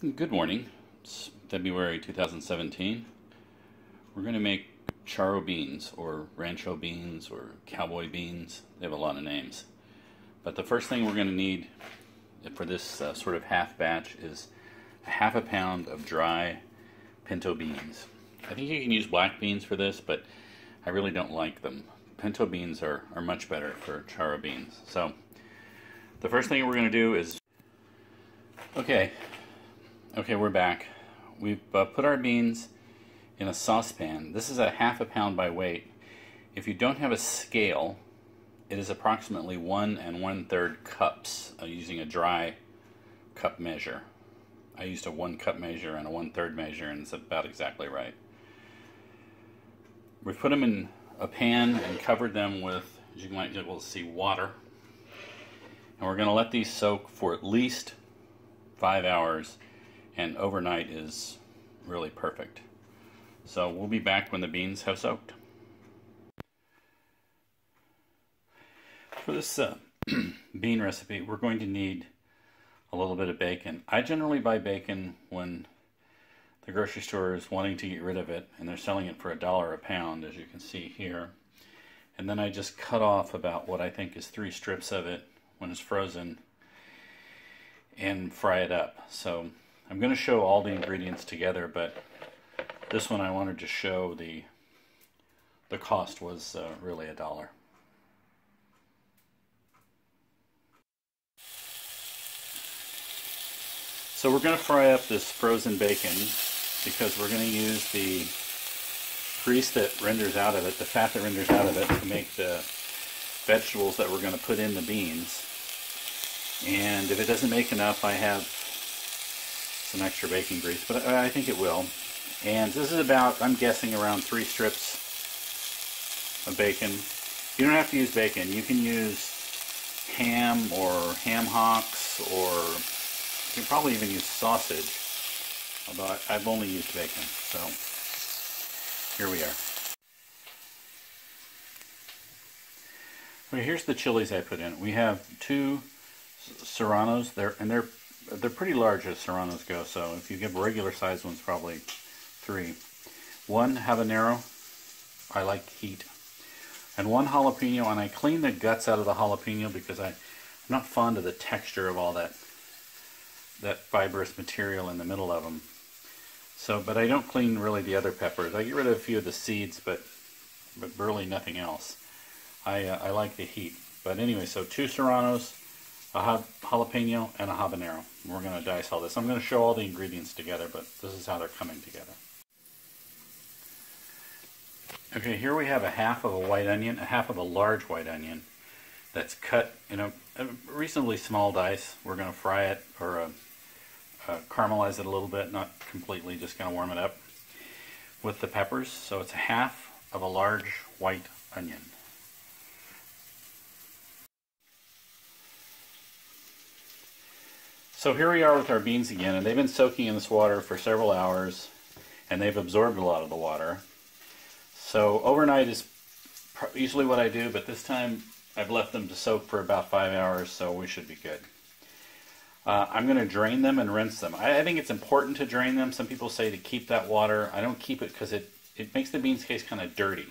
Good morning. It's February 2017. We're going to make charro beans or rancho beans or cowboy beans. They have a lot of names. But the first thing we're going to need for this uh, sort of half batch is a half a pound of dry pinto beans. I think you can use black beans for this, but I really don't like them. Pinto beans are, are much better for charro beans. So the first thing we're going to do is okay okay we're back. We've uh, put our beans in a saucepan. This is a half a pound by weight. If you don't have a scale it is approximately one and one third cups uh, using a dry cup measure. I used a one cup measure and a one third measure and it's about exactly right. We've put them in a pan and covered them with as you might be able to see water. And we're going to let these soak for at least five hours, and overnight is really perfect. So we'll be back when the beans have soaked. For this uh, bean recipe, we're going to need a little bit of bacon. I generally buy bacon when the grocery store is wanting to get rid of it, and they're selling it for a dollar a pound, as you can see here. And then I just cut off about what I think is three strips of it when it's frozen and fry it up. So I'm going to show all the ingredients together, but this one I wanted to show the the cost was uh, really a dollar. So we're going to fry up this frozen bacon because we're going to use the grease that renders out of it, the fat that renders out of it to make the vegetables that we're going to put in the beans. And if it doesn't make enough, I have some extra bacon grease, but I think it will. And this is about, I'm guessing, around three strips of bacon. You don't have to use bacon. You can use ham or ham hocks, or you can probably even use sausage. Although I've only used bacon, so here we are. Okay, here's the chilies I put in. We have two serranos. They're and they're they're pretty large as serranos go. So if you give regular sized ones, probably three. One habanero. I like heat. And one jalapeno, and I clean the guts out of the jalapeno because I, I'm not fond of the texture of all that that fibrous material in the middle of them. So, but I don't clean really the other peppers. I get rid of a few of the seeds, but but barely nothing else. I uh, I like the heat. But anyway, so two serranos, a jalapeno, and a habanero. We're going to dice all this. I'm going to show all the ingredients together, but this is how they're coming together. Okay, here we have a half of a white onion, a half of a large white onion that's cut in a, a reasonably small dice. We're going to fry it or uh, uh, caramelize it a little bit, not completely, just kind of warm it up with the peppers. So it's a half of a large white onion. So here we are with our beans again, and they've been soaking in this water for several hours, and they've absorbed a lot of the water. So overnight is usually what I do, but this time I've left them to soak for about five hours, so we should be good. Uh, I'm going to drain them and rinse them. I, I, think it's important to drain them. Some people say to keep that water. I don't keep it because it, it makes the beans taste kind of dirty.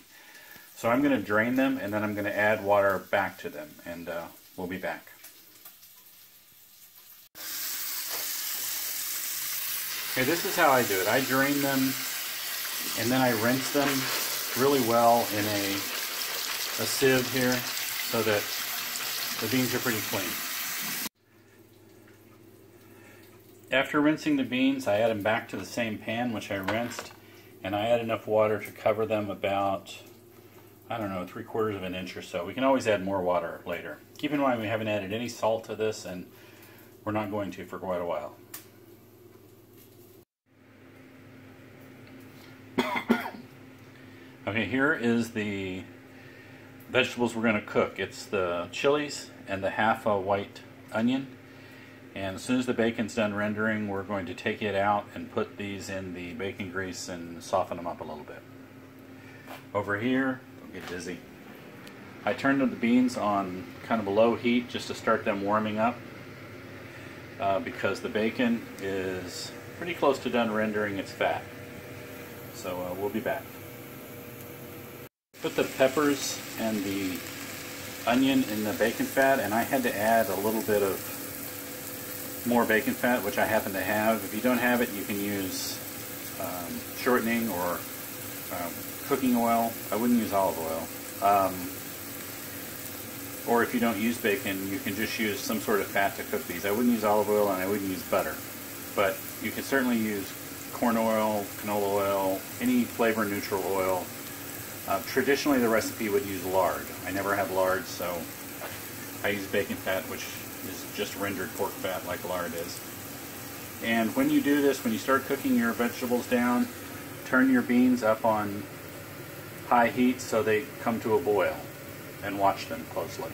So I'm going to drain them, and then I'm going to add water back to them, and uh, we'll be back. Okay, this is how I do it. I drain them and then I rinse them really well in a, a sieve here so that the beans are pretty clean. After rinsing the beans, I add them back to the same pan which I rinsed and I add enough water to cover them about, I don't know, three quarters of an inch or so. We can always add more water later. Keep in mind we haven't added any salt to this and we're not going to for quite a while. Okay, here is the vegetables we're going to cook. It's the chilies and the half a white onion. And as soon as the bacon's done rendering, we're going to take it out and put these in the bacon grease and soften them up a little bit. Over here, don't get dizzy. I turned the beans on kind of a low heat just to start them warming up. uh, because the bacon is pretty close to done rendering its fat. So uh, we'll be back. Put the peppers and the onion in the bacon fat and I had to add a little bit of more bacon fat, which I happen to have. If you don't have it, you can use um, shortening or um, cooking oil. I wouldn't use olive oil. Um, or if you don't use bacon, you can just use some sort of fat to cook these. I wouldn't use olive oil and I wouldn't use butter. But you can certainly use corn oil, canola oil, any flavor neutral oil. Uh, traditionally the recipe would use lard. I never have lard, so I use bacon fat, which is just rendered pork fat like lard is. And when you do this, when you start cooking your vegetables down, turn your beans up on high heat so they come to a boil and watch them closely.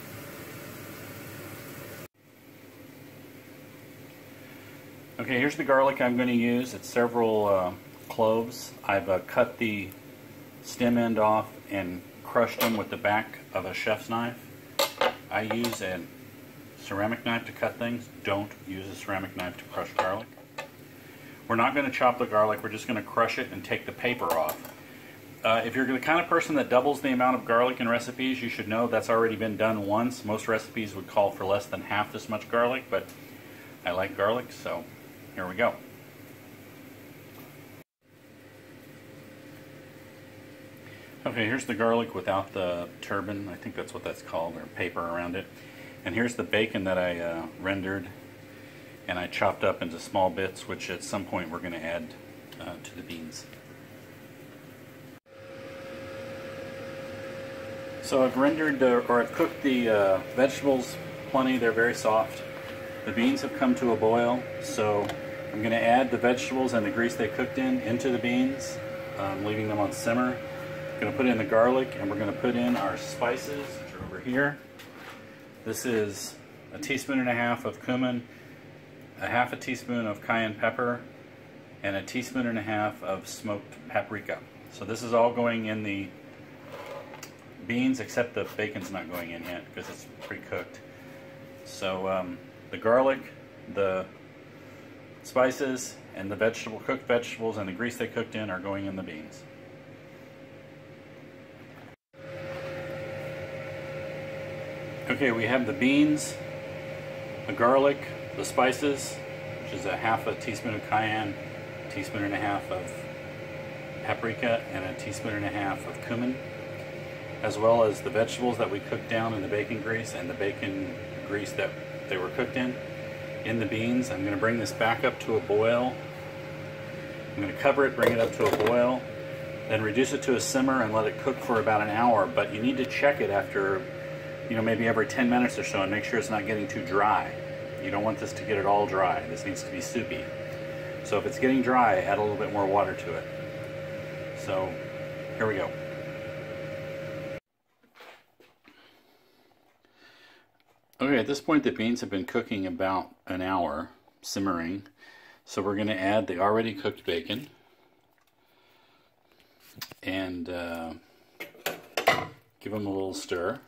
Okay, here's the garlic I'm going to use. It's several uh, cloves. I've uh, cut the stem end off and crushed them with the back of a chef's knife. I use a ceramic knife to cut things. Don't use a ceramic knife to crush garlic. We're not going to chop the garlic, we're just going to crush it and take the paper off. Uh, if you're the kind of person that doubles the amount of garlic in recipes, you should know that's already been done once. Most recipes would call for less than half this much garlic, but I like garlic, so here we go. Okay, here's the garlic without the turban. I think that's what that's called, or paper around it. And here's the bacon that I uh, rendered and I chopped up into small bits, which at some point we're going to add uh, to the beans. So I've rendered, uh, or I've cooked the uh, vegetables plenty, they're very soft. The beans have come to a boil, so I'm going to add the vegetables and the grease they cooked in into the beans, um, leaving them on simmer. To put in the garlic and we're going to put in our spices, which are over here. This is a teaspoon and a half of cumin, a half a teaspoon of cayenne pepper, and a teaspoon and a half of smoked paprika. So this is all going in the beans, except the bacon's not going in yet because it's pre-cooked. So um, the garlic, the spices, and the vegetable cooked vegetables and the grease they cooked in are going in the beans. Okay, we have the beans, the garlic, the spices, which is a half a teaspoon of cayenne, a teaspoon and a half of paprika, and a teaspoon and a half of cumin, as well as the vegetables that we cooked down in the bacon grease and the bacon grease that they were cooked in, in the beans. I'm going to bring this back up to a boil. I'm going to cover it, bring it up to a boil, then reduce it to a simmer and let it cook for about an hour, but you need to check it after, you know, maybe every 10 minutes or so and make sure it's not getting too dry. You don't want this to get it all dry. This needs to be soupy. So if it's getting dry, add a little bit more water to it. So here we go. Okay, at this point the beans have been cooking about an hour, simmering. So we're going to add the already cooked bacon. And uh, give them a little stir.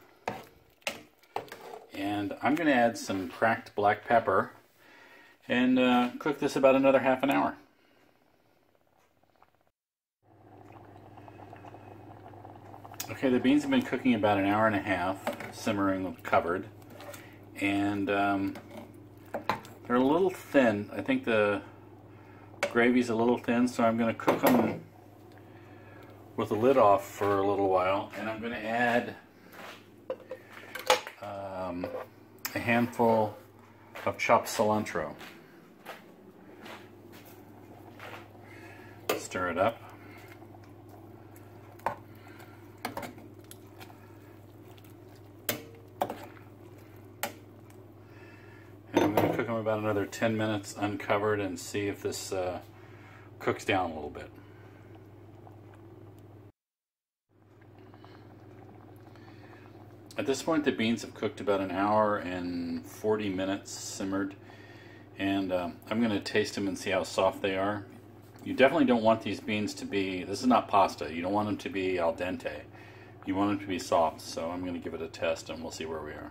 And I'm going to add some cracked black pepper and uh, cook this about another half an hour. Okay, the beans have been cooking about an hour and a half, simmering covered, and um, they're a little thin. I think the gravy's a little thin, so I'm going to cook them with the lid off for a little while, and I'm going to add um, a handful of chopped cilantro. Stir it up. And I'm going to cook them about another 10 minutes uncovered and see if this uh, cooks down a little bit. At this point, the beans have cooked about an hour and 40 minutes simmered. And um, I'm going to taste them and see how soft they are. You definitely don't want these beans to be, this is not pasta, you don't want them to be al dente. You want them to be soft, so I'm going to give it a test and we'll see where we are.